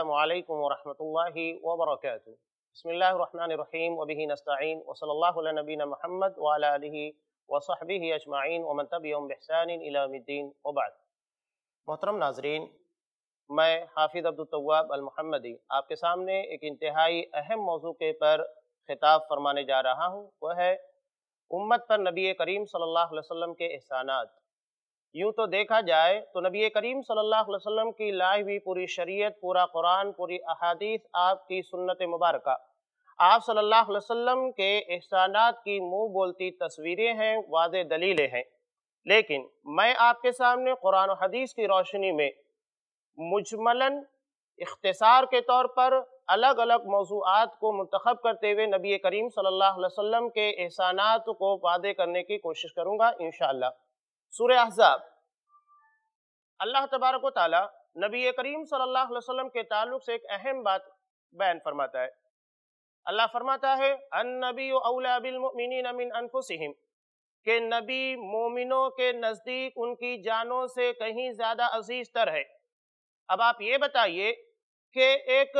السلام علیکم ورحمۃ اللہ وبرکاتہ بسم اللہ الرحمن الرحیم وبہ نستعین وصلی اللہ علی نبینا محمد وعلی آلہ وصحبہ اجمعین ومن تبعهم بحسان الى الدین وبعد. محترم ناظرین، میں حافظ عبدالتواب المحمدی آپ کے سامنے ایک انتہائی اہم موضوع کے پر خطاب فرمانے جا رہا ہوں، وہ ہے امت پر نبی کریم صلی اللہ علیہ وسلم کے احسانات۔ یوں تو دیکھا جائے تو نبی کریم صلی اللہ علیہ وسلم کی لائی ہوئی پوری شریعت، پورا قرآن، پوری احادیث آپ کی سنت مبارکہ۔ آپ صلی اللہ علیہ وسلم کے احسانات کی منہ بولتی تصویریں ہیں، واضح دلیلیں ہیں۔ لیکن میں آپ کے سامنے قرآن و حدیث کی روشنی میں مجملاً اختصار کے طور پر الگ الگ موضوعات کو منتخب کرتے ہوئے نبی کریم صلی اللہ علیہ وسلم کے احسانات کو واضح کرنے کی کوشش کروں گا، انشاءاللہ۔ سورہ احزاب۔ اللہ تبارک و تعالی نبی کریم صلی اللہ علیہ وسلم کے تعلق سے ایک اہم بات بیان فرماتا ہے۔ اللہ فرماتا ہے، النبی اولا بالمؤمنین من انفسہم، کہ نبی مومنوں کے نزدیک ان کی جانوں سے کہیں زیادہ عزیز تر ہے۔ اب آپ یہ بتائیے کہ ایک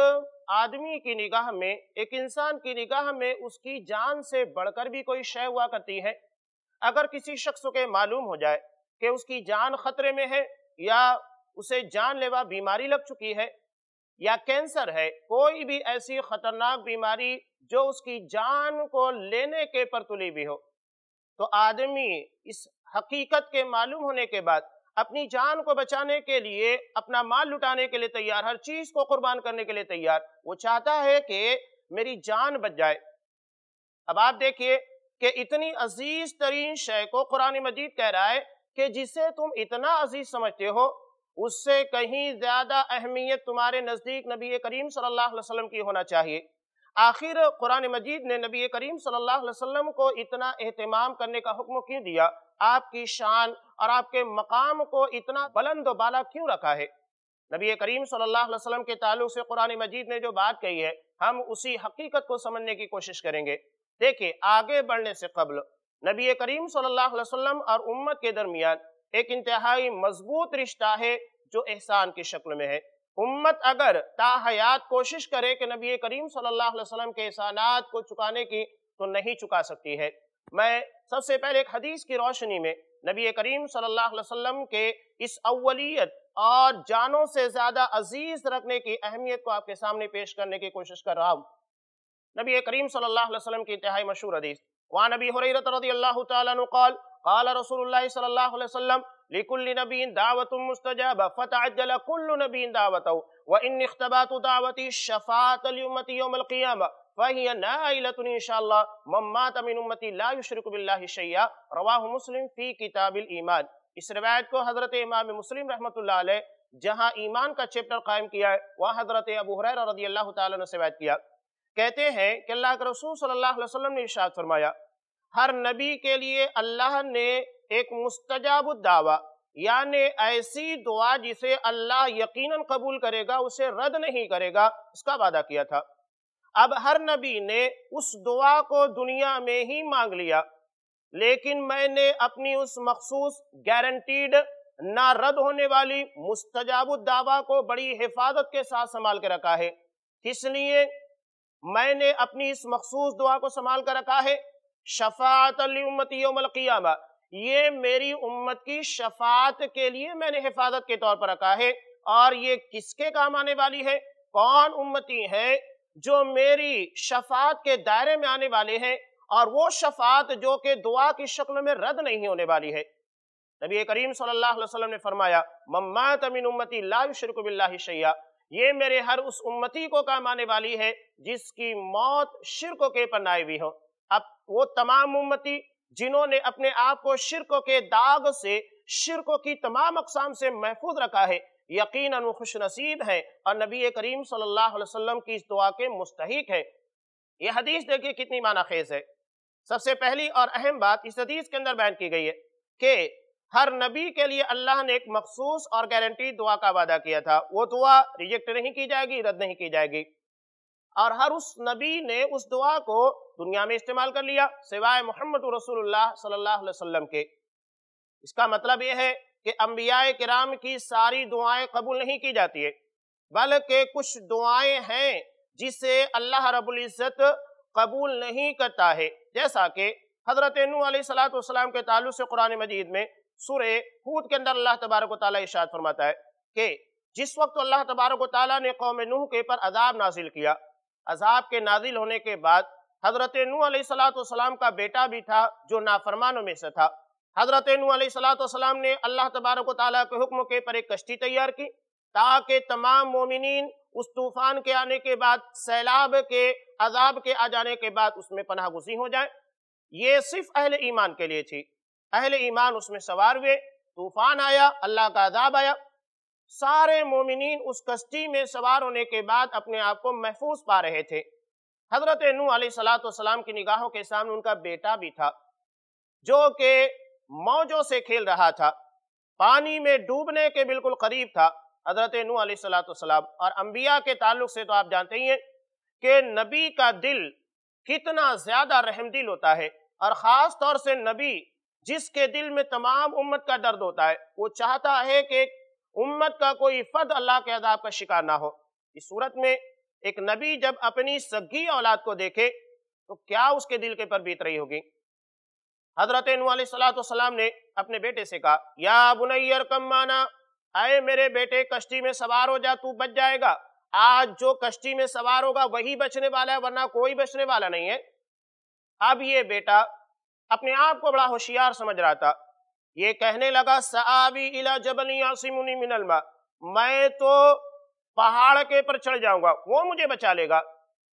آدمی کی نگاہ میں، ایک انسان کی نگاہ میں اس کی جان سے بڑھ کر بھی کوئی شے ہوا کرتی ہے؟ اگر کسی شخص کے معلوم ہو جائے کہ اس کی جان خطرے میں ہے یا اسے جان لیوا بیماری لگ چکی ہے یا کینسر ہے، کوئی بھی ایسی خطرناک بیماری جو اس کی جان کو لینے کے پر تلی بھی ہو، تو آدمی اس حقیقت کے معلوم ہونے کے بعد اپنی جان کو بچانے کے لیے، اپنا مال لٹانے کے لیے تیار، ہر چیز کو قربان کرنے کے لیے تیار۔ وہ چاہتا ہے کہ میری جان بچ جائے۔ اب آپ دیکھیے کہ اتنی عزیز ترین شے کو قرآن مجید کہہ رہا ہے کہ جسے تم اتنا عزیز سمجھتے ہو، اس سے کہیں زیادہ اہمیت تمہارے نزدیک نبی کریم صلی اللہ علیہ وسلم کی ہونا چاہیے۔ آخر قرآن مجید نے نبی کریم صلی اللہ علیہ وسلم کو اتنا اہتمام کرنے کا حکم کیوں دیا؟ آپ کی شان اور آپ کے مقام کو اتنا بلند و بالا کیوں رکھا ہے؟ نبی کریم صلی اللہ علیہ وسلم کے تعلق سے قرآن مجید نے جو بات کہی ہے، ہم اسی حقیقت کو سمجھنے کی کوشش کریں گے۔ دیکھیں، آگے بڑھنے سے قبل نبی کریم صلی اللہ علیہ وسلم اور امت کے درمیان ایک انتہائی مضبوط رشتہ ہے جو احسان کی شکل میں ہے۔ امت اگر تا حیات کوشش کرے کہ نبی کریم صلی اللہ علیہ وسلم کے احسانات کو چکانے کی تو نہیں چکا سکتی ہے۔ میں سب سے پہلے ایک حدیث کی روشنی میں نبی کریم صلی اللہ علیہ وسلم کے اس اولیت اور جانوں سے زیادہ عزیز رکھنے کی اہمیت کو آپ کے سامنے پیش کرنے کی کوشش کر رہا ہوں۔ نبی کریم صلی اللہ علیہ وسلم کی انتہائی مشہور حدیث۔ وعن ابی حریرت رضی اللہ تعالیٰ عنہ قال قال رسول اللہ صلی اللہ علیہ وسلم لكل نبي دعوة مستجابة فتعجل كل نبي دعوته وإن اختبات دعوتي الشفاعة لأمتي يوم القيامة فهي نائلة إن شاء الله من مات من أمتي لا يشرك بالله شيئا رواه مسلم في كتاب الإيمان اس روایت کو حضرت امام مسلم رحمت اللہ علیہ، جہاں ایمان کا چپٹر قائم کیا ہے، وہاں حضرت ابو حریر رضی اللہ تعالیٰ نے روایت کیا۔ کہتے ہیں کہ اللہ کے رسول صلی اللہ علیہ وسلم نے ارشاد فرمایا، ہر نبی کے لیے اللہ نے ایک مستجاب الدعوہ یعنی ایسی دعا جسے اللہ یقیناً قبول کرے گا، اسے رد نہیں کرے گا، اس کا وعدہ کیا تھا۔ اب ہر نبی نے اس دعا کو دنیا میں ہی مانگ لیا، لیکن میں نے اپنی اس مخصوص گارنٹیڈ نہ رد ہونے والی مستجاب الدعوہ کو بڑی حفاظت کے ساتھ سنبھال کے رکھا ہے۔ اس لیے میں نے اپنی اس مخصوص دعا کو سنبھال کر رکھا ہے، شفاعت امتی یوم القیامہ۔ یہ میری امت کی شفاعت کے لیے میں نے حفاظت کے طور پر رکھا ہے۔ اور یہ کس کے کام آنے والی ہے؟ کون امتی ہے جو میری شفاعت کے دائرے میں آنے والے ہیں؟ اور وہ شفاعت جو کہ دعا کی شکل میں رد نہیں ہونے والی ہے۔ نبی کریم صلی اللہ علیہ وسلم نے فرمایا ممات من امتی لا یشرک باللہ شیعہ یہ میرے ہر اس امتی کو کام آنے والی ہے جس کی موت شرک کے پنائی بھی ہو۔ اب وہ تمام امتی جنہوں نے اپنے آپ کو شرک کے داغ سے شرک کی تمام اقسام سے محفوظ رکھا ہے، یقیناً وہ خوش نصیب ہے اور نبی کریم صلی اللہ علیہ وسلم کی اس دعا کے مستحق ہے یہ حدیث دیکھیے کتنی معنی خیز ہے۔ سب سے پہلی اور اہم بات اس حدیث کے اندر بیان کی گئی ہے کہ ہر نبی کے لیے اللہ نے ایک مخصوص اور گارنٹی دعا کا وعدہ کیا تھا۔ وہ دعا ریجیکٹ نہیں کی جائے گی، رد نہیں کی جائے گی۔ اور ہر اس نبی نے اس دعا کو دنیا میں استعمال کر لیا، سوائے محمد رسول اللہ صلی اللہ علیہ وسلم کے۔ اس کا مطلب یہ ہے کہ انبیاء کرام کی ساری دعائیں قبول نہیں کی جاتی ہے بلکہ کچھ دعائیں ہیں جسے اللہ رب العزت قبول نہیں کرتا ہے۔ جیسا کہ حضرت نو علیہ السلام کے تعلق سے قرآن مجید میں سورہ حود کے اندر اللہ تبارک و تعالیٰ اشارت فرماتا ہے کہ جس وقت اللہ تبارک و تعالیٰ نے قوم نوح کے پر عذاب نازل کیا، عذاب کے نازل ہونے کے بعد حضرت نو علیہ السلام کا بیٹا بھی تھا جو نافرمانوں میں سے تھا۔ حضرت نو علیہ السلام نے اللہ تبارک و تعالیٰ کے حکم کے پر ایک کشتی تیار کی تاکہ تمام مومنین اس طوفان کے آنے کے بعد، سیلاب کے عذاب کے آ جانے کے بعد اس میں پناہ گزی ہو جائے یہ صرف اہل ایمان کے لیے تھی۔ اہل ایمان اس میں سوار ہوئے، طوفان آیا، اللہ کا عذاب آیا۔ سارے مومنین اس کشتی میں سوار ہونے کے بعد اپنے آپ کو محفوظ پا رہے تھے۔ حضرت نو علیہ السلام کی نگاہوں کے سامنے ان کا بیٹا بھی تھا، جو کہ موجوں سے کھیل رہا تھا۔ پانی میں ڈوبنے کے بالکل قریب تھا۔ حضرت نو علیہ السلام اور انبیاء کے تعلق سے تو آپ جانتے ہی ہیں کہ نبی کا دل کتنا زیادہ رحم دل ہوتا ہے، اور خاص طور سے نبی جس کے دل میں تمام امت کا درد ہوتا ہے، وہ چاہتا ہے کہ امت کا کوئی فرد اللہ کے عذاب کا شکار نہ ہو۔ اس صورت میں ایک نبی جب اپنی سگی اولاد کو دیکھے، تو کیا اس کے دل کے پر بیت رہی ہوگی؟ حضرت نو علیہ السلام نے اپنے بیٹے سے کہا، یا بنیر کم مانا اے میرے بیٹے، کشتی میں سوار ہو جا، تو بچ جائے گا۔ آج جو کشتی میں سوار ہوگا، وہی بچنے والا ہے، ورنہ کوئی بچنے والا نہیں ہے۔ اب یہ بیٹا اپنے آپ کو بڑا ہوشیار سمجھ رہا تھا۔ یہ کہنے لگا من الماء۔ میں تو پہاڑ کے پر چڑھ جاؤں گا، وہ مجھے بچا لے گا۔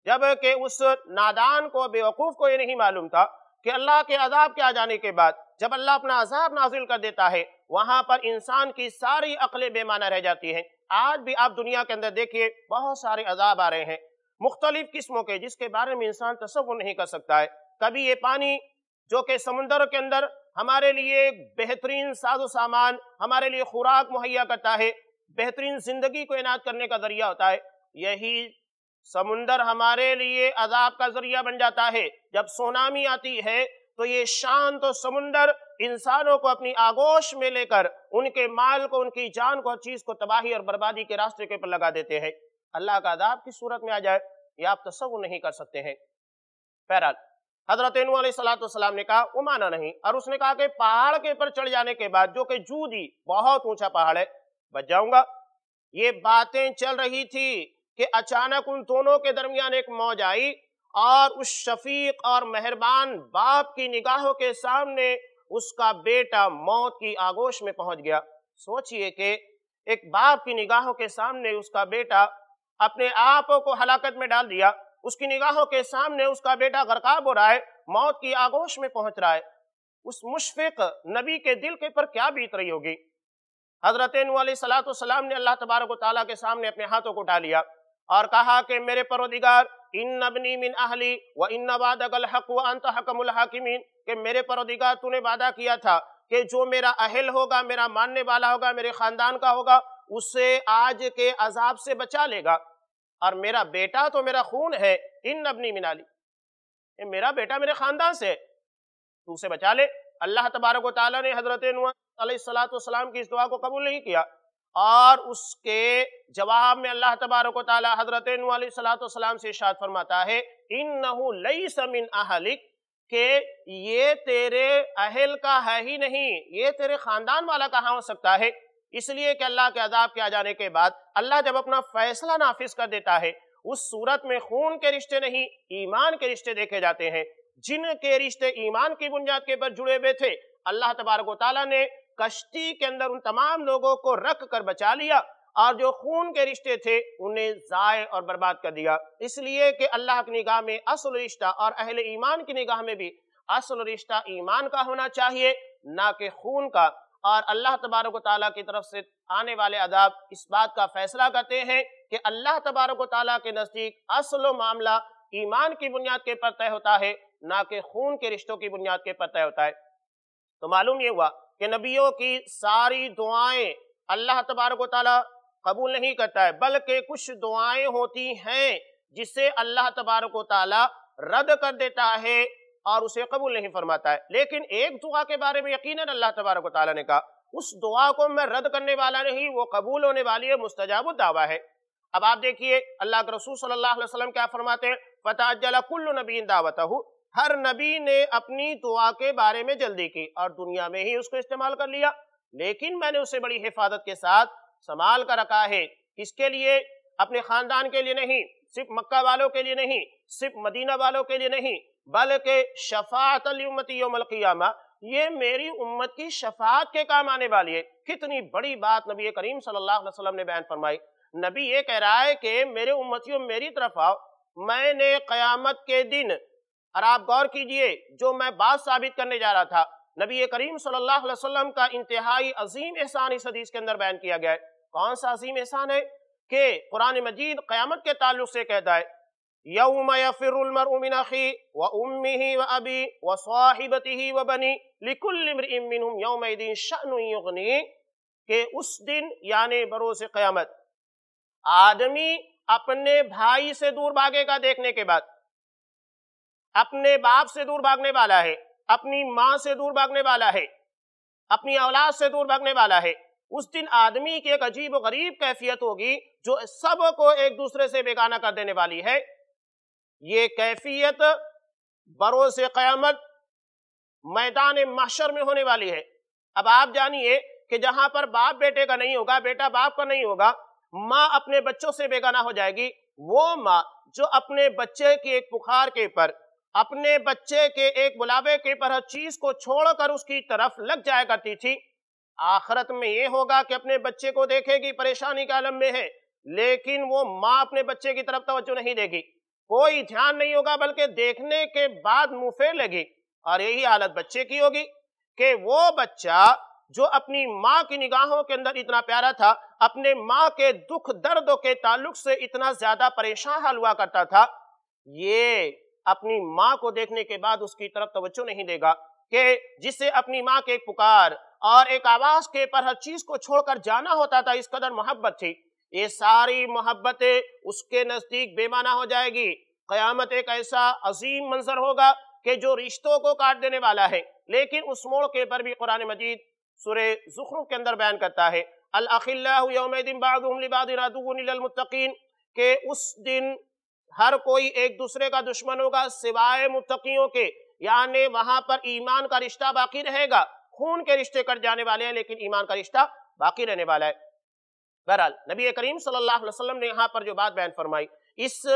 جبکہ اس نادان کو بے وقوف کو یہ نہیں معلوم تھا کہ اللہ کے عذاب کے آ جانے کے بعد جب اللہ اپنا عذاب نازل کر دیتا ہے، وہاں پر انسان کی ساری عقلیں بے معنی رہ جاتی ہیں۔ آج بھی آپ دنیا کے اندر دیکھیے، بہت سارے عذاب آ رہے ہیں۔ مختلف قسموں کے، جس کے بارے میں انسان تصور نہیں کر سکتا ہے۔ کبھی یہ پانی جو کہ سمندر کے اندر ہمارے لیے بہترین ساز و سامان، ہمارے لیے خوراک مہیا کرتا ہے، بہترین زندگی کو انعد کرنے کا ذریعہ ہوتا ہے۔ یہی سمندر ہمارے لیے عذاب کا ذریعہ بن جاتا ہے۔ جب سونامی آتی ہے تو یہ شانت و سمندر انسانوں کو اپنی آگوش میں لے کر ان کے مال کو، ان کی جان کو، ہر چیز کو تباہی اور بربادی کے راستے کے پر لگا دیتے ہیں۔ اللہ کا عذاب کی صورت میں آ جائے، یہ آپ تصور نہیں کر سکتے ہیں۔ بہرحال حضرت نو علیہ السلام نے کہا، وہ مانا نہیں۔ اور اس نے کہا کہ پہاڑ کے پر چڑھ جانے کے بعد جو کہ جودی، بہت اونچا پہاڑ ہے، بچ جاؤں گا۔ یہ باتیں چل رہی تھی کہ اچانک ان دونوں کے درمیان ایک موج آئی اور اس شفیق اور مہربان باپ کی نگاہوں کے سامنے اس کا بیٹا موت کی آگوش میں پہنچ گیا۔ سوچئے کہ ایک باپ کی نگاہوں کے سامنے اس کا بیٹا اپنے آپ کو ہلاکت میں ڈال دیا۔ اس کی نگاہوں کے سامنے اس کا بیٹا غرقاب ہو رہا ہے، موت کی آگوش میں پہنچ رہا ہے۔ اس مشفق نبی کے دل کے پر کیا بیت رہی ہوگی؟ حضرت نو علیہ السلام نے اللہ تبارک و تعالیٰ کے سامنے اپنے ہاتھوں کو ڈالیا اور کہا کہ میرے پرودگار ان ابنی من اہلی و ان وعدک الحق و انت حکم الحاکمین، کہ میرے پرودگار تو نے وعدہ کیا تھا کہ جو میرا اہل ہوگا، میرا ماننے والا ہوگا، میرے خاندان کا ہوگا، اسے آج کے عذاب سے بچا لے گا۔ اور میرا بیٹا تو میرا خون ہے، ان ابنی من اہلی میرا بیٹا میرے خاندان سے تو اسے بچا لے۔ اللہ تبارک و تعالیٰ نے حضرت نوح علیہ السلام کی اس دعا کو قبول نہیں کیا۔ اور اس کے جواب میں اللہ تبارک و تعالی حضرت نو علیہ السلام سے اشارت فرماتا ہے، انہو لیس من اہلک، کہ یہ تیرے اہل کا ہے ہی نہیں، یہ تیرے خاندان والا کہاں ہو سکتا ہے؟ اس لیے کہ اللہ کے عذاب کے آ جانے کے بعد اللہ جب اپنا فیصلہ نافذ کر دیتا ہے، اس صورت میں خون کے رشتے نہیں، ایمان کے رشتے دیکھے جاتے ہیں۔ جن کے رشتے ایمان کی بنیاد کے پر جڑے ہوئے تھے، اللہ تبارک و تعالیٰ نے کشتی کے اندر ان تمام لوگوں کو رکھ کر بچا لیا اور جو خون کے رشتے تھے، انہیں ضائع اور برباد کر دیا۔ اس لیے کہ اللہ کی نگاہ میں اصل رشتہ اور اہل ایمان کی نگاہ میں بھی اصل رشتہ ایمان کا ہونا چاہیے، نہ کہ خون کا۔ اور اللہ تبارک و تعالیٰ کی طرف سے آنے والے عذاب اس بات کا فیصلہ کرتے ہیں کہ اللہ تبارک و تعالیٰ کے نزدیک اصل و معاملہ ایمان کی بنیاد کے پر طے ہوتا ہے، نہ کہ خون کے رشتوں کی بنیاد کے پر طے ہوتا ہے۔ تو معلوم یہ ہوا کہ نبیوں کی ساری دعائیں اللہ تبارک و تعالیٰ قبول نہیں کرتا ہے، بلکہ کچھ دعائیں ہوتی ہیں جسے اللہ تبارک و تعالیٰ رد کر دیتا ہے۔ اور اسے قبول نہیں فرماتا ہے۔ لیکن ایک دعا کے بارے میں یقیناً اللہ تبارک و تعالیٰ نے کہا، اس دعا کو میں رد کرنے والا نہیں، وہ قبول ہونے والی ہے، مستجاب الدعویٰ ہے۔ اب آپ دیکھیے، اللہ کے رسول صلی اللہ علیہ وسلم کیا فرماتے ہیں؟ فتح کل نبی دعوت ہر نبی نے اپنی دعا کے بارے میں جلدی کی اور دنیا میں ہی اس کو استعمال کر لیا۔ لیکن میں نے اسے بڑی حفاظت کے ساتھ سنبھال کر رکھا ہے۔ کس کے لیے، اپنے خاندان کے لیے نہیں، صرف مکہ والوں کے لیے نہیں، صرف مدینہ والوں کے لیے نہیں بلکہ شفاعت یوم القیامہ، یہ میری امت کی شفاعت کے کام آنے والی ہے۔ کتنی بڑی بات نبی کریم صلی اللہ علیہ وسلم نے بیان فرمائی۔ نبی یہ کہہ رہا ہے کہ میرے امتیوں میری طرف آؤ۔ میں نے قیامت کے دن، اور آپ غور کیجیے، جو میں بات ثابت کرنے جا رہا تھا، نبی کریم صلی اللہ علیہ وسلم کا انتہائی عظیم احسان اس حدیث کے اندر بیان کیا گیا ہے۔ کون سا عظیم احسان ہے؟ کہ قرآن مجید قیامت کے تعلق سے کہتا ہے۔ یوم یفر المرء من اخی و امه و ابی و صاحبته و بنی لکل امرئ منهم یوم شأن یغنی کہ اس دن یعنی بروز قیامت آدمی اپنے بھائی سے دور بھاگے گا دیکھنے کے بعد، اپنے باپ سے دور بھاگنے والا ہے، اپنی ماں سے دور بھاگنے والا ہے، اپنی اولاد سے دور بھاگنے والا ہے۔ اس دن آدمی کی ایک عجیب و غریب کیفیت ہوگی جو سب کو ایک دوسرے سے بیگانہ کر دینے والی ہے۔ یہ کیفیت بروز قیامت میدان محشر میں ہونے والی ہے۔ اب آپ جانیے کہ جہاں پر باپ بیٹے کا نہیں ہوگا، بیٹا باپ کا نہیں ہوگا، ماں اپنے بچوں سے بیگانہ ہو جائے گی۔ وہ ماں جو اپنے بچے کی ایک پخار کے پر، اپنے بچے کے ایک بلاوے کے پر ہر چیز کو چھوڑ کر اس کی طرف لگ جایا کرتی تھی۔ آخرت میں یہ ہوگا کہ اپنے بچے کو دیکھے گی، پریشانی کا عالم میں ہے، لیکن وہ ماں اپنے بچے کی طرف توجہ نہیں دے گی۔ کوئی دھیان نہیں ہوگا بلکہ دیکھنے کے بعد منہ پھیر لگی اور یہی حالت بچے کی ہوگی کہ وہ بچہ جو اپنی ماں کی نگاہوں کے اندر اتنا پیارا تھا، اپنے ماں کے دکھ درد کے تعلق سے اتنا زیادہ پریشان حال ہوا کرتا تھا، یہ اپنی ماں کو دیکھنے کے بعد اس کی طرف توجہ نہیں دے گا کہ جسے اپنی ماں کے ایک پکار اور ایک آواز کے پر ہر چیز کو چھوڑ کر جانا ہوتا تھا، اس قدر محبت تھی۔ یہ ساری محبتیں اس کے نزدیک بے معنی ہو جائے گی۔ قیامت ایک ایسا عظیم منظر ہوگا کہ جو رشتوں کو کاٹ دینے والا ہے۔ لیکن اس موڑ کے پر بھی قرآن مجید سورہ زخرف کے اندر بیان کرتا ہے۔ الاخلاء یوم بعضهم لبعض عدو للمتقین، کہ اس دن ہر کوئی ایک دوسرے کا دشمن ہوگا سوائے متقیوں کے۔ یعنی وہاں پر ایمان کا رشتہ باقی رہے گا۔ خون کے رشتے کٹ جانے والے ہیں، لیکن ایمان کا رشتہ باقی رہنے والا ہے۔ بہرحال نبی کریم صلی اللہ علیہ وسلم نے یہاں پر جو بات بیان فرمائی، اس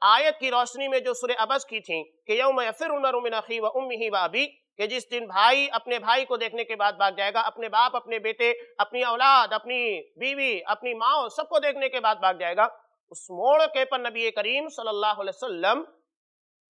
آیت کی روشنی میں جو سورہ عبس کی تھی کہ یوم یفر المرء من اخی و امه و ابی، کہ جس دن بھائی اپنے بھائی کو دیکھنے کے بعد بھاگ جائے گا، اپنے باپ، اپنے بیٹے، اپنی اولاد، اپنی بیوی، اپنی ماں، سب کو دیکھنے کے بعد بھاگ جائے گا۔ اس موڑ کے پر نبی کریم صلی اللہ علیہ وسلم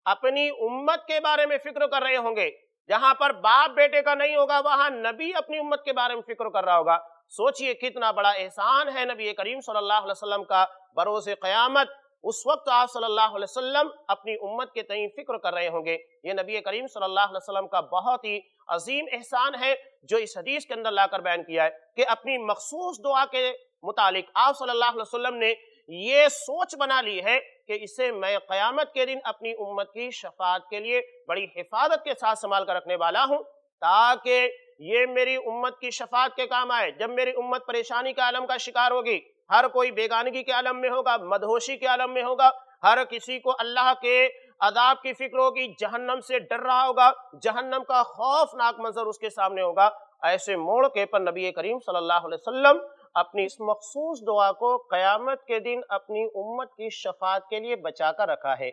اپنی امت کے بارے میں فکر کر رہے ہوں گے۔ جہاں پر باپ بیٹے کا نہیں ہوگا، وہاں نبی اپنی امت کے بارے میں فکر کر رہا ہوگا۔ سوچئے کتنا بڑا احسان ہے نبی کریم صلی اللہ علیہ وسلم کا بروز قیامت۔ اس وقت آپ صلی اللہ علیہ وسلم اپنی امت کے تئیں فکر کر رہے ہوں گے۔ یہ نبی کریم صلی اللہ علیہ وسلم کا بہت ہی عظیم احسان ہے جو اس حدیث کے اندر لا کر بیان کیا ہے کہ اپنی مخصوص دعا کے متعلق آپ صلی اللہ علیہ وسلم نے یہ سوچ بنا لی ہے کہ اسے میں قیامت کے دن اپنی امت کی شفاعت کے لیے بڑی حفاظت کے ساتھ سنبھال کر رکھنے والا ہوں تاکہ یہ میری امت کی شفاعت کے کام آئے۔ جب میری امت پریشانی کے عالم کا شکار ہوگی، ہر کوئی بیگانگی کے عالم میں ہوگا، مدہوشی کے عالم میں ہوگا، ہر کسی کو اللہ کے عذاب کی فکر ہوگی، جہنم سے ڈر رہا ہوگا، جہنم کا خوفناک منظر اس کے سامنے ہوگا۔ ایسے موڑ کے پر نبی کریم صلی اللہ علیہ وسلم اپنی اس مخصوص دعا کو قیامت کے دن اپنی امت کی شفاعت کے لیے بچا کر رکھا ہے۔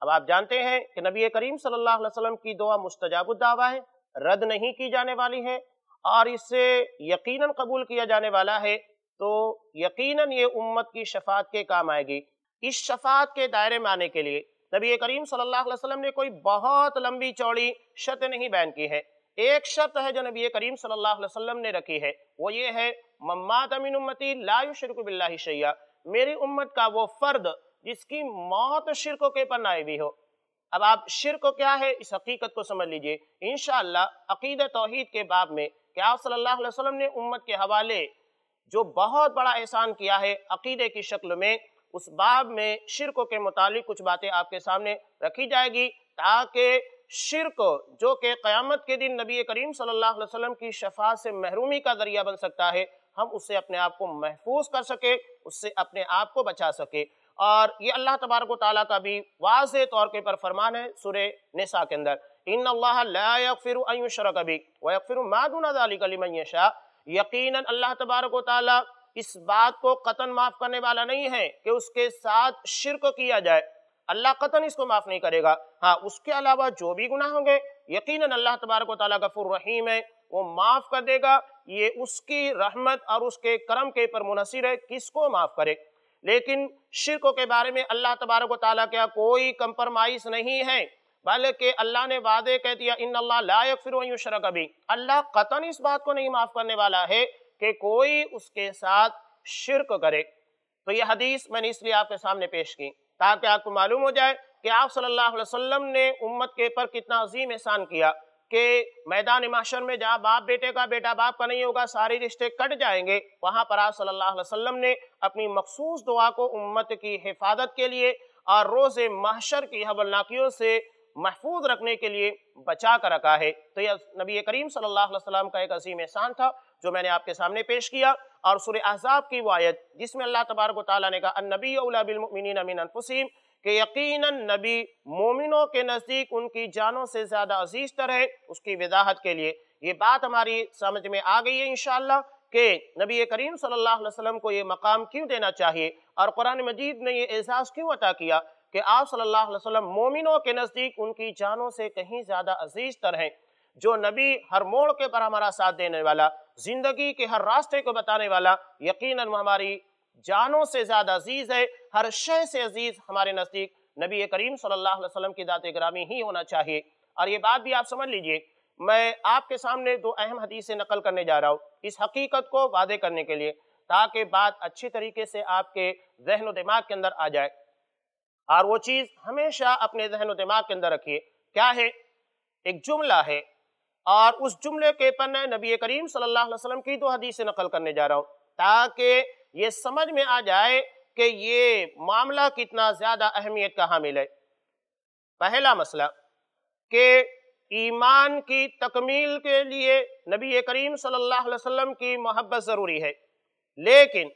اب آپ جانتے ہیں کہ نبی کریم صلی اللہ علیہ وسلم کی دعا مستجاب الدعویٰ ہے۔ رد نہیں کی جانے والی ہے اور اسے یقیناً قبول کیا جانے والا ہے، تو یقیناً یہ امت کی شفاعت کے کام آئے گی۔ اس شفاعت کے دائرے میں آنے کے لیے نبی کریم صلی اللہ علیہ وسلم نے کوئی بہت لمبی چوڑی شرط نہیں بیان کی ہے۔ ایک شرط ہے جو نبی کریم صلی اللہ علیہ وسلم نے رکھی ہے، وہ یہ ہے ممات امین امتی لا یشرک باللہ شیعہ میری امت کا وہ فرد جس کی موت شرک کے پر نائبی ہو۔ اب آپ شرک کیا ہے؟ اس حقیقت کو سمجھ لیجیے۔ انشاءاللہ عقید توحید کے باب میں کہ آپ صلی اللہ علیہ وسلم نے امت کے حوالے جو بہت بڑا احسان کیا ہے عقیدے کی شکل میں، اس باب میں شرک کے متعلق کچھ باتیں آپ کے سامنے رکھی جائے گی تاکہ شرک جو کہ قیامت کے دن نبی کریم صلی اللہ علیہ وسلم کی شفاعت سے محرومی کا ذریعہ بن سکتا ہے، ہم اس سے اپنے آپ کو محفوظ کر سکے اس سے اپنے آپ کو بچا سکے اور یہ اللہ تبارک و تعالیٰ کا بھی واضح طور کے پر فرمان ہے سورہ نساء کے اندر۔ ان اللہ لا یغفر ان یشرک بھی ویغفر ما دون ذالک لمن یشاء۔ یقیناً اللہ تبارک و تعالیٰ اس بات کو قطن معاف کرنے والا نہیں ہے کہ اس کے ساتھ شرک کیا جائے۔ اللہ قطن اس کو معاف نہیں کرے گا۔ ہاں اس کے علاوہ جو بھی گناہ ہوں گے، یقیناً اللہ تبارک و تعالیٰ غفور رحیم ہے، وہ معاف کر دے گا۔ یہ اس کی رحمت اور اس کے کرم کے پر منحصر ہے، کس کو معاف کرے؟ لیکن شرکوں کے بارے میں اللہ تبارک و تعالیٰ کیا کوئی کمپرمائز نہیں ہے، بلکہ اللہ نے وعدے کہہ دیا، ان اللہ لا یغفر ان یشرک بھی اللہ قطن اس بات کو نہیں معاف کرنے والا ہے کہ کوئی اس کے ساتھ شرک کرے۔ تو یہ حدیث میں نے اس لیے آپ کے سامنے پیش کی تاکہ آپ کو معلوم ہو جائے کہ آپ صلی اللہ علیہ وسلم نے امت کے پر کتنا عظیم احسان کیا۔ کہ میدان معاشر میں جہاں باپ بیٹے کا بیٹا باپ کا نہیں ہوگا، سارے رشتے کٹ جائیں گے۔ وہاں پر آپ صلی اللہ علیہ وسلم نے اپنی مخصوص دعا کو امت کی حفاظت کے لیے اور روز محشر کی حولناکیوں سے محفوظ رکھنے کے لیے بچا کر رکھا ہے۔ تو یہ نبی کریم صلی اللہ علیہ وسلم کا ایک عظیم احسان تھا جو میں نے آپ کے سامنے پیش کیا۔ اور سورہ احزاب کی وہ آیت جس میں اللہ تبارک و تعالیٰ نے کہا، النبی اولا بالمؤمنین من انفسیم کہ یقیناً نبی مومنوں کے نزدیک ان کی جانوں سے زیادہ عزیز تر ہے اس کی وضاحت کے لیے۔ یہ بات ہماری سمجھ میں آ گئی ہے انشاءاللہ کہ نبی کریم صلی اللہ علیہ وسلم کو یہ مقام کیوں دینا چاہیے اور قرآن مجید نے یہ اعزاز کیوں عطا کیا کہ آپ صلی اللہ علیہ وسلم مومنوں کے نزدیک ان کی جانوں سے کہیں زیادہ عزیز تر ہیں، جو نبی ہر موڑ کے پر ہمارا ساتھ دینے والا، زندگی کے ہر راستے کو بتانے والا، یقیناً ہماری جانوں سے زیادہ عزیز ہے۔ ہر شے سے عزیز ہمارے نزدیک نبی کریم صلی اللہ علیہ وسلم کی ذات گرامی ہی ہونا چاہیے۔ اور یہ بات بھی آپ سمجھ لیجیے، میں آپ کے سامنے دو اہم حدیثیں نقل کرنے جا رہا ہوں اس حقیقت کو وعدے کرنے کے لیے تاکہ بات اچھی طریقے سے آپ کے ذہن و دماغ کے اندر آ جائے۔ اور وہ چیز ہمیشہ اپنے ذہن و دماغ کے اندر رکھیے۔ کیا ہے؟ ایک جملہ ہے۔ اور اس جملے کے پر نبی کریم صلی اللہ علیہ وسلم کی دو حدیث نقل کرنے جا رہا ہوں تاکہ یہ سمجھ میں آ جائے کہ یہ معاملہ کتنا زیادہ اہمیت کا حامل ہے۔ پہلا مسئلہ، کہ ایمان کی تکمیل کے لیے نبی کریم صلی اللہ علیہ وسلم کی محبت ضروری ہے، لیکن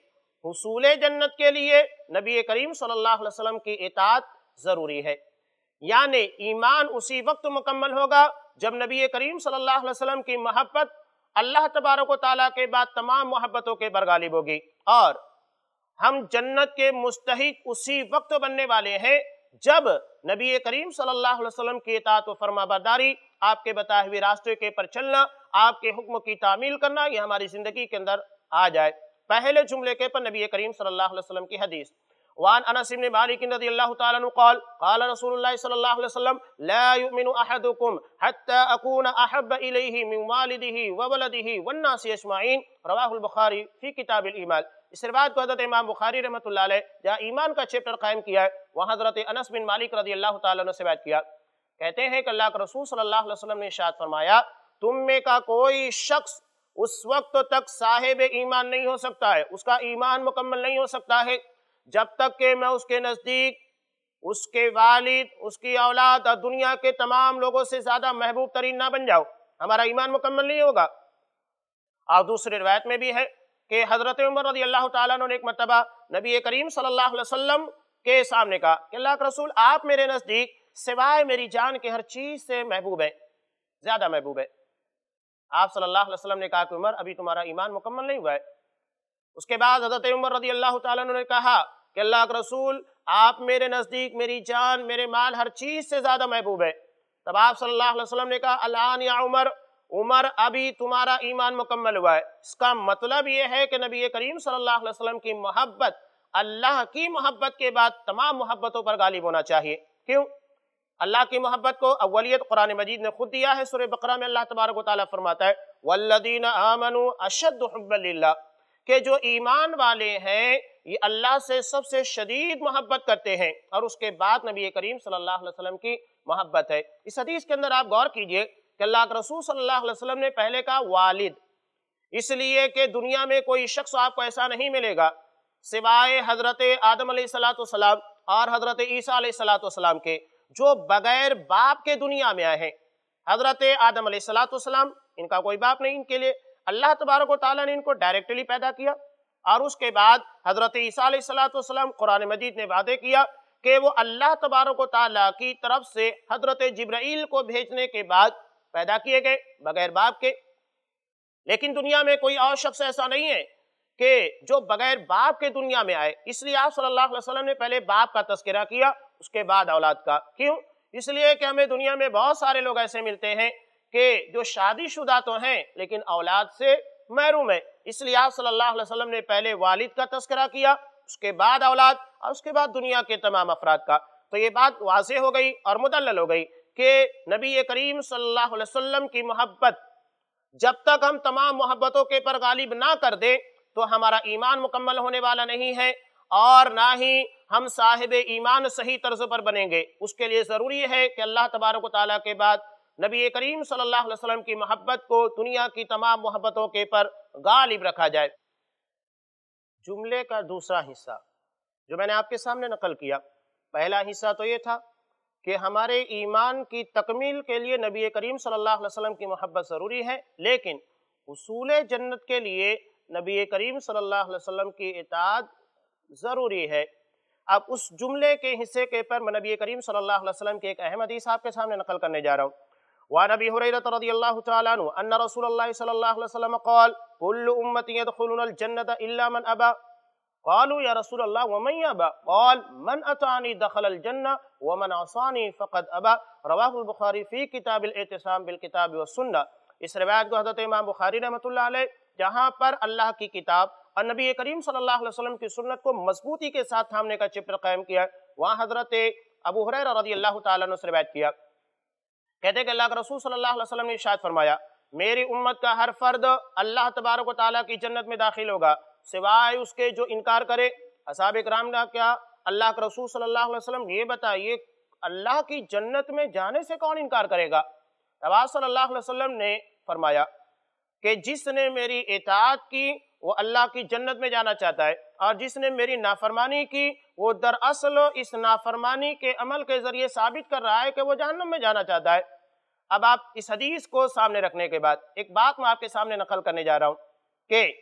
حصول جنت کے لیے نبی کریم صلی اللہ علیہ وسلم کی اطاعت ضروری ہے۔ یعنی ایمان اسی وقت مکمل ہوگا جب نبی کریم صلی اللہ علیہ وسلم کی محبت اللہ تبارک و تعالیٰ کے بعد تمام محبتوں کے برغالب ہوگی اور ہم جنت کے مستحق اسی وقت بننے والے ہیں جب نبی کریم صلی اللہ علیہ وسلم کی اطاعت و فرما برداری آپ کے بتائے ہوئے راستے کے پر چلنا، آپ کے حکم کی تعمیل کرنا، یہ ہماری زندگی کے اندر آ جائے۔ پہلے جملے کے پر نبی کریم صلی اللہ علیہ وسلم کی حدیث۔ وعن انس بن مالك رضي الله تعالى عنه قال قال رسول الله صلى الله عليه وسلم، لا يؤمن احدكم حتى اكون احب اليه من والده وولده والناس اجمعين رواه البخاري في كتاب الايمان اس روایت کو حضرت امام بخاری رحمۃ اللہ علیہ، جہاں ایمان کا چیپٹر قائم کیا ہے، وہاں حضرت انس بن مالک رضی اللہ تعالیٰ عنہ سے بات کیا۔ کہتے ہیں کہ اللہ کے رسول صلی اللہ علیہ وسلم نے ارشاد فرمایا، تم میں کا کوئی شخص اس وقت تک صاحب ایمان نہیں ہو سکتا ہے، اس کا ایمان مکمل نہیں ہو سکتا ہے، جب تک کہ میں اس کے نزدیک، اس کے والد، اس کی اولاد اور دنیا کے تمام لوگوں سے زیادہ محبوب ترین نہ بن جاؤ، ہمارا ایمان مکمل نہیں ہوگا۔ اور دوسری روایت میں بھی ہے کہ حضرت عمر رضی اللہ تعالیٰ نے ایک مرتبہ نبی کریم صلی اللہ علیہ وسلم کے سامنے کہا کہ اللہ کے رسول آپ میرے نزدیک سوائے میری جان کے ہر چیز سے محبوب ہے زیادہ محبوب ہے آپ صلی اللہ علیہ وسلم نے کہا کہ عمر، ابھی تمہارا ایمان مکمل نہیں ہوا ہے۔ اس کے بعد حضرت عمر رضی اللہ تعالیٰ نے کہا کہ اللہ کے رسول آپ میرے نزدیک میری جان، میرے مال، ہر چیز سے زیادہ محبوب ہے تب آپ صلی اللہ علیہ وسلم نے کہا، الان یا عمر عمر، ابھی تمہارا ایمان مکمل ہوا ہے۔ اس کا مطلب یہ ہے کہ نبی کریم صلی اللہ علیہ وسلم کی محبت، اللہ کی محبت کے بعد تمام محبتوں پر غالب ہونا چاہیے۔ کیوں؟ اللہ کی محبت کو اولیت قرآن مجید نے خود دیا ہے، سورہ بقرہ میں اللہ تبارک و تعالیٰ فرماتا ہے، وَالَّذِينَ آمَنُوا أَشَدُّ حُبًّا لِلَّهِ۔ کہ جو ایمان والے ہیں، یہ اللہ سے سب سے شدید محبت کرتے ہیں۔ اور اس کے بعد نبی کریم صلی اللہ علیہ وسلم کی محبت ہے۔ اس حدیث کے اندر آپ غور کیجیے کہ اللہ کے رسول صلی اللہ علیہ وسلم نے پہلے کہا والد، اس لیے کہ دنیا میں کوئی شخص آپ کو ایسا نہیں ملے گا سوائے حضرت آدم علیہ السلام اور حضرت عیسیٰ علیہ السلام کے، جو بغیر باپ کے دنیا میں آئے ہیں۔ حضرت آدم علیہ السلام ان کا کوئی باپ نہیں ان کے لیے۔ اللہ تبارک و تعالیٰ نے ان کو ڈائریکٹلی پیدا کیا اور اس کے بعد حضرت عیسیٰ علیہ السلام قرآن مجید نے وعدے کیا کہ وہ اللہ تبارک و تعالیٰ کی طرف سے حضرت جبرائیل کو بھیجنے کے بعد پیدا کیے گئے بغیر باپ کے۔ لیکن دنیا میں کوئی اور شخص ایسا نہیں ہے کہ جو بغیر باپ کے دنیا میں آئے۔ اس لیے آپ صلی اللہ علیہ وسلم نے پہلے باپ کا تذکرہ کیا، اس کے بعد اولاد کا۔ کیوں؟ اس لیے کہ ہمیں دنیا میں بہت سارے لوگ ایسے ملتے ہیں کہ جو شادی شدہ تو ہیں، لیکن اولاد سے محروم ہے اس لیے آپ صلی اللہ علیہ وسلم نے پہلے والد کا تذکرہ کیا، اس کے بعد اولاد اور اس کے بعد دنیا کے تمام افراد کا۔ تو یہ بات واضح ہو گئی اور مدلل ہو گئی۔ کہ نبی کریم صلی اللہ علیہ وسلم کی محبت جب تک ہم تمام محبتوں کے پر غالب نہ کر دیں تو ہمارا ایمان مکمل ہونے والا نہیں ہے اور نہ ہی ہم صاحب ایمان صحیح طرز پر بنیں گے۔ اس کے لیے ضروری ہے کہ اللہ تبارک و تعالیٰ کے بعد نبی کریم صلی اللہ علیہ وسلم کی محبت کو دنیا کی تمام محبتوں کے پر غالب رکھا جائے۔ جملے کا دوسرا حصہ جو میں نے آپ کے سامنے نقل کیا، پہلا حصہ تو یہ تھا کہ ہمارے ایمان کی تکمیل کے لیے نبی کریم صلی اللہ علیہ وسلم کی محبت ضروری ہے، لیکن اصول جنت کے لیے نبی کریم صلی اللہ علیہ وسلم کی اطاعت ضروری ہے۔ اب اس جملے کے حصے کے پر میں نبی کریم صلی اللہ علیہ وسلم کی ایک اہم حدیث آپ کے سامنے نقل کرنے جا رہا ہوں۔ وعن ابي هريره رضي الله تعالى عنه ان رسول الله صلى الله عليه وسلم قال كل امتي يدخلون الجنه الا من ابى قالوا يا رسول الله، ومن يابى قال، من اتاني دخل الجنه ومن عصاني فقد ابى رواه البخاري في كتاب الاعتصام بالكتاب والسنه اس روایت کو حضرت امام بخاری رحمۃ اللہ علیہ، جہاں پر اللہ کی کتاب اور نبی کریم صلی اللہ علیہ وسلم کی سنت کو مضبوطی کے ساتھ تھامنے کا چپر قائم کیا وہاں حضرت ابو حریر رضی اللہ تعالیٰ نے اس روایت کیا۔ کہتے ہیں کہ اللہ کے رسول صلی اللہ علیہ وسلم نے اشارت فرمایا، میری امت کا ہر فرد اللہ تبارک و تعالیٰ کی جنت میں داخل ہوگا۔ سوائے اس کے جو انکار کرے۔ اصحاب اکرام نے کیا اللہ کے رسول صلی اللہ علیہ وسلم، یہ بتائیے، اللہ کی جنت میں جانے سے کون انکار کرے گا؟ نواز صلی اللہ علیہ وسلم نے فرمایا کہ جس نے میری اطاعت کی، وہ اللہ کی جنت میں جانا چاہتا ہے۔ اور جس نے میری نافرمانی کی، وہ دراصل اس نافرمانی کے عمل کے ذریعے ثابت کر رہا ہے کہ وہ جہنم میں جانا چاہتا ہے۔ اب آپ اس حدیث کو سامنے رکھنے کے بعد، ایک بات میں آپ کے سامنے نقل کرنے جا رہا ہوں کہ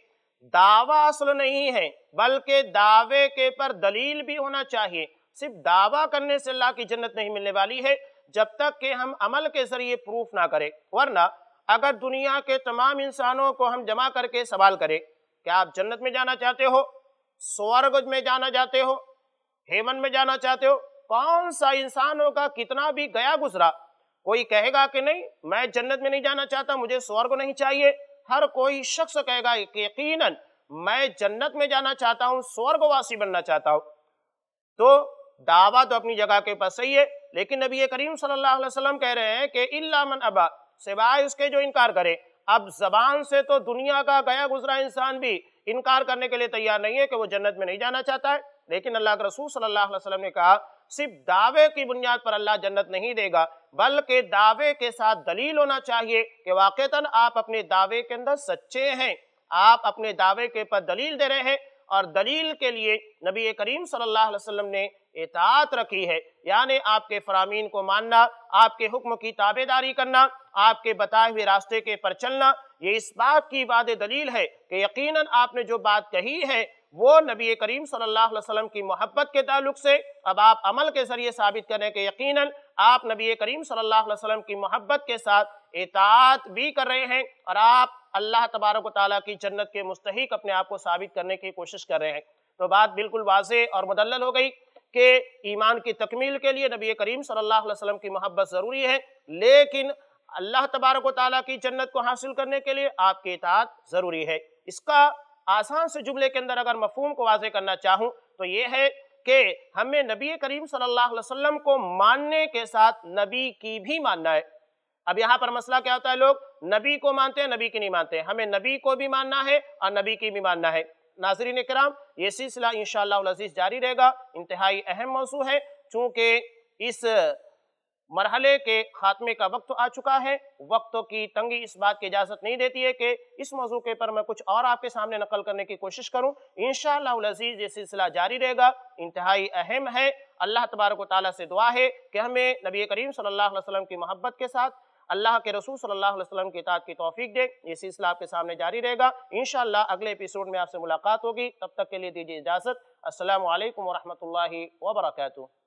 دعویٰ اصل نہیں ہے، بلکہ دعوے کے پر دلیل بھی ہونا چاہیے۔ صرف دعویٰ کرنے سے اللہ کی جنت نہیں ملنے والی ہے، جب تک کہ ہم عمل کے ذریعے پروف نہ کریں۔ ورنہ اگر دنیا کے تمام انسانوں کو ہم جمع کر کے سوال کریں، کیا آپ جنت میں جانا چاہتے ہو؟ سورگ میں جانا چاہتے ہو؟ ہیمن میں جانا چاہتے ہو؟ کون سا انسان ہوگا کتنا بھی گیا گزرا؟ کوئی کہے گا کہ نہیں، میں جنت میں نہیں جانا چاہتا، مجھے سورگ نہیں چاہیے۔ ہر کوئی شخص کہے گا کہ یقیناً میں جنت میں جانا چاہتا ہوں سورگ واسی بننا چاہتا ہوں۔ تو دعویٰ تو اپنی جگہ کے پاس صحیح ہے، لیکن نبی کریم صلی اللہ علیہ وسلم کہہ رہے ہیں کہ اللہ من ابا، سوائے اس کے جو انکار کرے۔ اب زبان سے تو دنیا کا گیا گزرا انسان بھی انکار کرنے کے لیے تیار نہیں ہے کہ وہ جنت میں نہیں جانا چاہتا ہے۔ لیکن اللہ کے رسول صلی اللہ علیہ وسلم نے کہا صرف دعوے کی بنیاد پر اللہ جنت نہیں دے گا، بلکہ دعوے کے ساتھ دلیل ہونا چاہیے کہ واقعتاً آپ اپنے دعوے کے اندر سچے ہیں۔ آپ اپنے دعوے کے پر دلیل دے رہے ہیں اور دلیل کے لیے نبی کریم صلی اللہ علیہ وسلم نے اطاعت رکھی ہے۔ یعنی آپ کے فرامین کو ماننا، آپ کے حکم کی تابع داری کرنا، آپ کے بتائے ہوئے راستے کے پر چلنا، یہ اس بات کی بات دلیل ہے کہ یقیناً آپ نے جو بات کہی ہے وہ نبی کریم صلی اللہ علیہ وسلم کی محبت کے تعلق سے اب آپ عمل کے ذریعے ثابت کریں کہ یقیناً آپ نبی کریم صلی اللہ علیہ وسلم کی محبت کے ساتھ اطاعت بھی کر رہے ہیں اور آپ اللہ تبارک و تعالیٰ کی جنت کے مستحق اپنے آپ کو ثابت کرنے کی کوشش کر رہے ہیں۔ تو بات بالکل واضح اور مدلل ہو گئی کہ ایمان کی تکمیل کے لیے نبی کریم صلی اللہ علیہ وسلم کی محبت ضروری ہے، لیکن اللہ تبارک و تعالیٰ کی جنت کو حاصل کرنے کے لیے آپ کی اطاعت ضروری ہے۔ اس کا آسان سے جملے کے اندر اگر مفہوم کو واضح کرنا چاہوں تو یہ ہے کہ ہمیں نبی کریم صلی اللہ علیہ وسلم کو ماننے کے ساتھ نبی کی بھی ماننا ہے۔ اب یہاں پر مسئلہ کیا ہوتا ہے لوگ؟ نبی کو مانتے ہیں، نبی کی نہیں مانتے۔ ہمیں نبی کو بھی ماننا ہے اور نبی کی بھی ماننا ہے۔ ناظرین اکرام یہ سلسلہ انشاءاللہ العزیز جاری رہے گا۔ انتہائی اہم موضوع ہے۔ چونکہ اس مرحلے کے خاتمے کا وقت آ چکا ہے۔ وقت کی تنگی اس بات کی اجازت نہیں دیتی ہے کہ اس موضوع کے پر میں کچھ اور آپ کے سامنے نقل کرنے کی کوشش کروں۔ انشاءاللہ العزیز یہ سلسلہ جاری رہے گا۔ انتہائی اہم ہے۔ اللہ تبارک و تعالیٰ سے دعا ہے کہ ہمیں نبی کریم صلی اللہ علیہ وسلم کی محبت کے ساتھ اللہ کے رسول صلی اللہ علیہ وسلم کی اطاعت کی توفیق دے۔ یہ سلسلہ آپ کے سامنے جاری رہے گا۔ انشاءاللہ اگلے ایپیسوڈ میں آپ سے ملاقات ہوگی۔ تب تک کے لیے دیجیے اجازت۔ السلام علیکم ورحمۃ اللہ وبرکاتہ۔